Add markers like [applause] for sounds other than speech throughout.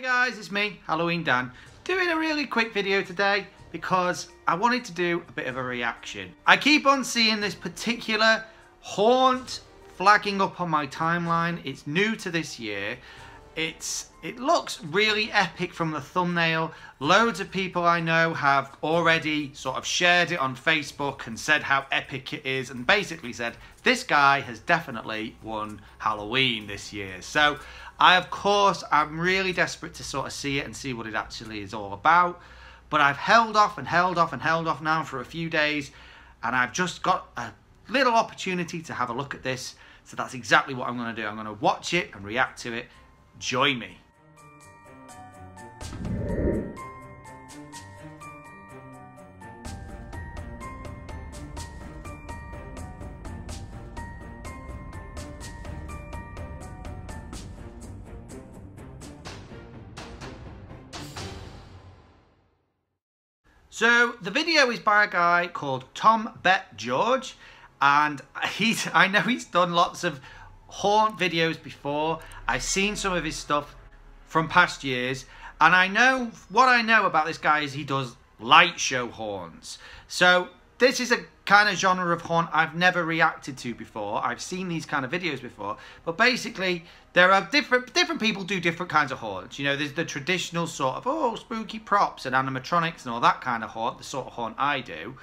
Hey guys, it's me, Halloween Dan, doing a really quick video today because I wanted to do a bit of a reaction. I keep on seeing this particular haunt flagging up on my timeline. It's new to this year. It's It looks really epic from the thumbnail. Loads of people I know have already sort of shared it on Facebook and said how epic it is and basically said this guy has definitely won Halloween this year. So I, of course, I'm really desperate to sort of see it and see what it actually is all about. But I've held off and held off and held off now for a few days and I've just got a little opportunity to have a look at this. So that's exactly what I'm going to do. I'm going to watch it and react to it. Join me. So the video is by a guy called Tom BetGeorge and [laughs] he's I know he's done lots of haunt videos before. I've seen some of his stuff from past years and I know what I know about this guy is he does light show horns. So this is a kind of genre of haunt I've never reacted to before. I've seen these kind of videos before, but basically there are different different people do different kinds of haunts. You know, there's the traditional sort of oh spooky props and animatronics and all that kind of haunt, the sort of haunt I do.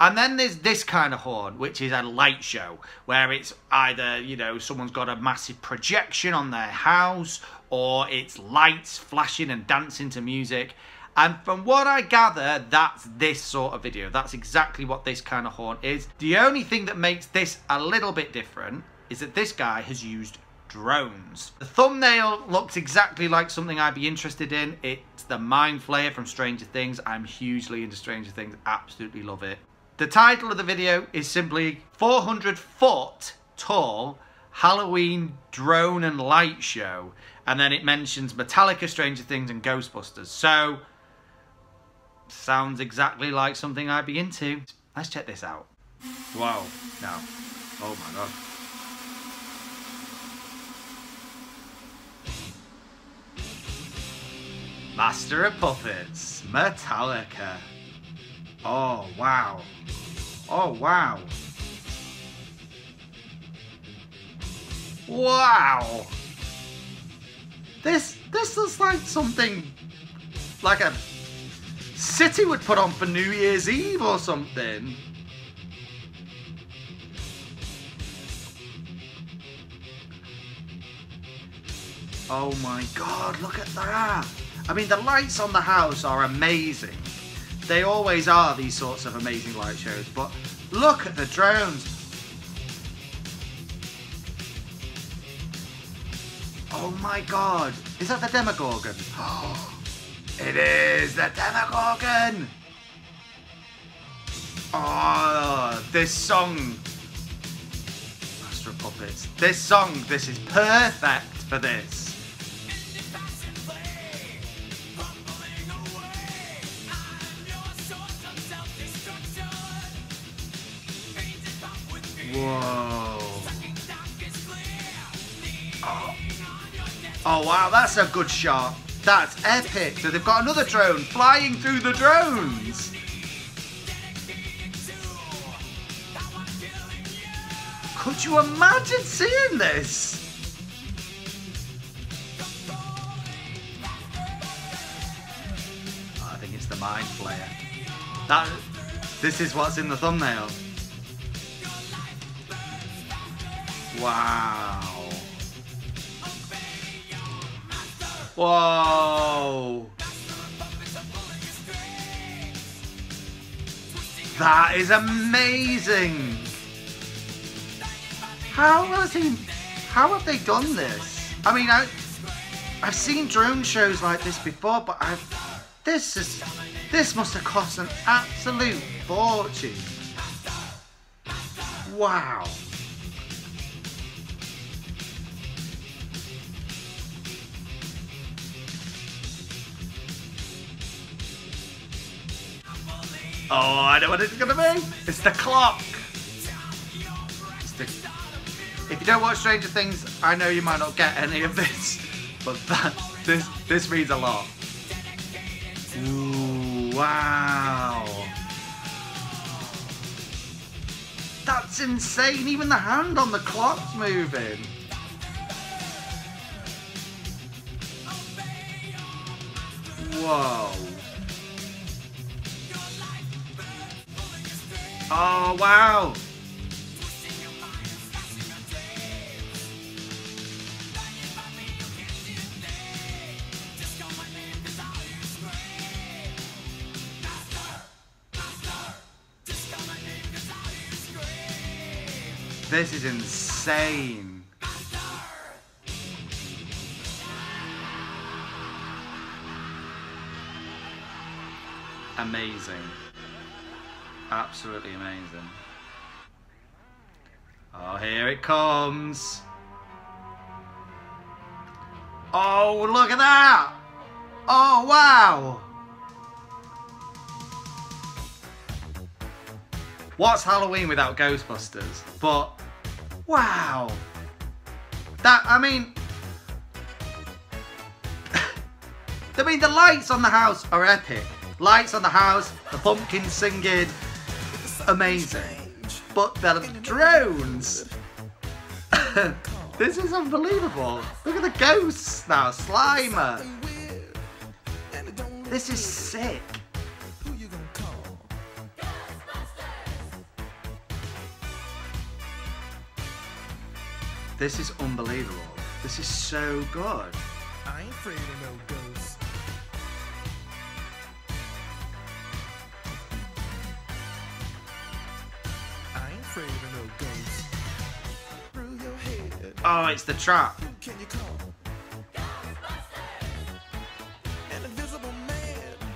And then there's this kind of horn, which is a light show, where it's either, you know, someone's got a massive projection on their house, or it's lights flashing and dancing to music. And from what I gather, that's this sort of video. That's exactly what this kind of horn is. The only thing that makes this a little bit different is that this guy has used drones. The thumbnail looks exactly like something I'd be interested in. It's the Mind Flayer from Stranger Things. I'm hugely into Stranger Things. Absolutely love it. The title of the video is simply 400 foot tall Halloween drone and light show. And then it mentions Metallica, Stranger Things and Ghostbusters. So Sounds exactly like something I'd be into. Let's check this out. Wow, no. Oh my god. Master of Puppets, Metallica. Oh, wow. Oh, wow. Wow. This, this looks like something, like a City would put on for New Year's Eve or something. Oh my god, look at that. I mean, the lights on the house are amazing. They always are, these sorts of amazing light shows, but look at the drones. Oh my god, is that the Demogorgon? Oh. [gasps] It is the Demogorgon! Oh, this song. Master of Puppets. This song, this is perfect for this. Whoa. Oh. oh wow, that's a good shot. That's epic. So they've got another drone flying through the drones. Could you imagine seeing this? Oh, I think it's the Mind Flayer. That, this is what's in the thumbnail. Wow. Whoa. That is amazing. How has he, how have they done this? I mean, I, I've seen drone shows like this before, but I've, this is, this must have cost an absolute fortune. Wow. Oh, I know what it's gonna be. It's the clock. It's the... If you don't watch Stranger Things, I know you might not get any of this, but that this This means a lot. Ooh, wow. That's insane. Even the hand on the clock's moving. Whoa. Oh, wow. This is insane. Amazing. Absolutely amazing. Oh, here it comes. Oh, look at that. Oh, wow. What's Halloween without Ghostbusters? But, wow. That, I mean, [laughs] I mean, the lights on the house are epic. Lights on the house, the pumpkins singing, amazing. But the drones, [laughs] this is unbelievable. Look at the ghosts now, Slimer. This is sick. This is unbelievable. This is so good. I ain't afraid of no ghosts. Oh, it's the trap.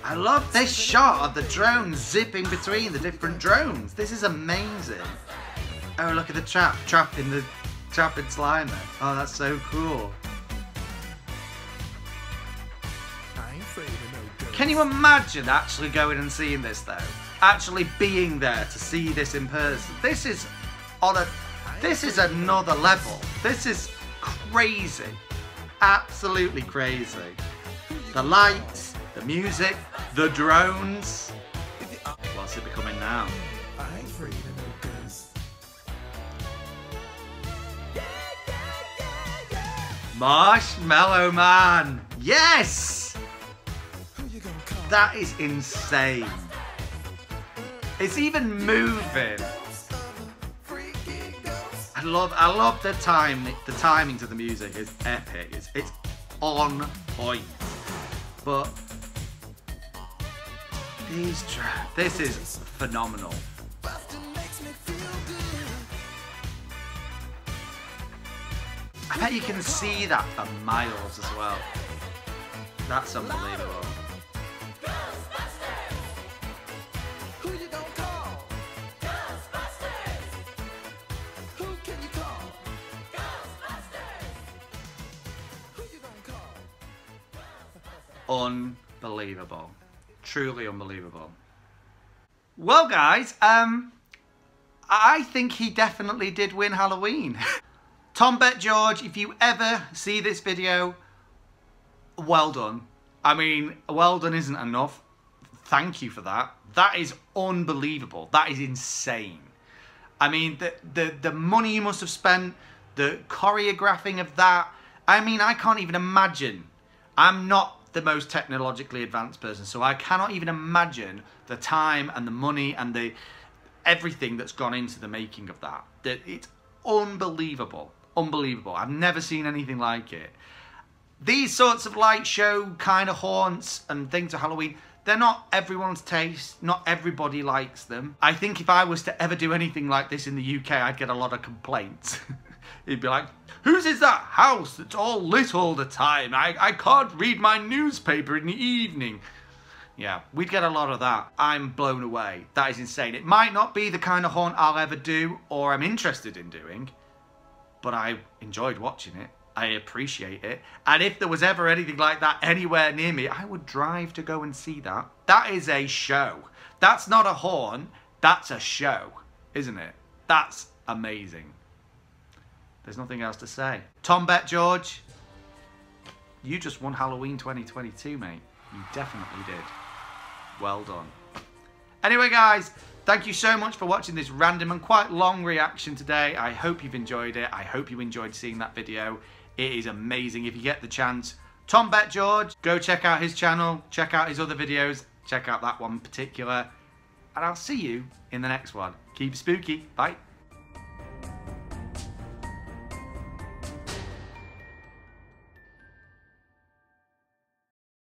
I love this shot of the drone zipping between the different drones. This is amazing. Oh, look at the trap, trapping the trapping Slimer. Oh, that's so cool. Can you imagine actually going and seeing this though? Actually being there to see this in person. This is on a this is another level. This is crazy. Absolutely crazy. The lights, the music, the drones. What's it becoming now? Marshmallow Man! Yes! That is insane. It's even moving. Love I love the time the timing to the music is epic. It's it's on point. But these tra- this is phenomenal. I bet you can see that for miles as well. That's unbelievable. Unbelievable. Truly unbelievable. Well guys, um I think he definitely did win Halloween. [laughs] Tom BetGeorge, if you ever see this video, well done. I mean, well done isn't enough. Thank you for that. That is unbelievable. That is insane. I mean, the the the money you must have spent, the choreographing of that. I mean, I can't even imagine. I'm not the most technologically advanced person, so I cannot even imagine the time and the money and the everything that's gone into the making of that. That it's unbelievable, unbelievable. I've never seen anything like it. These sorts of light show kind of haunts and things for Halloween. They're not everyone's taste. Not everybody likes them. I think if I was to ever do anything like this in the UK, I'd get a lot of complaints. [laughs] It'd be like, whose is that house that's all lit all the time? I, I can't read my newspaper in the evening. Yeah, we'd get a lot of that. I'm blown away. That is insane. It might not be the kind of haunt I'll ever do or I'm interested in doing, but I enjoyed watching it. I appreciate it. And if there was ever anything like that anywhere near me, I would drive to go and see that. That is a show. That's not a haunt, that's a show, isn't it? That's amazing. There's nothing else to say. Tom BetGeorge, you just won Halloween 2022, mate. You definitely did. Well done. Anyway, guys, thank you so much for watching this random and quite long reaction today. I hope you've enjoyed it. I hope you enjoyed seeing that video. It is amazing. If you get the chance, Tom BetGeorge, go check out his channel, check out his other videos, check out that one in particular. And I'll see you in the next one. Keep spooky. Bye.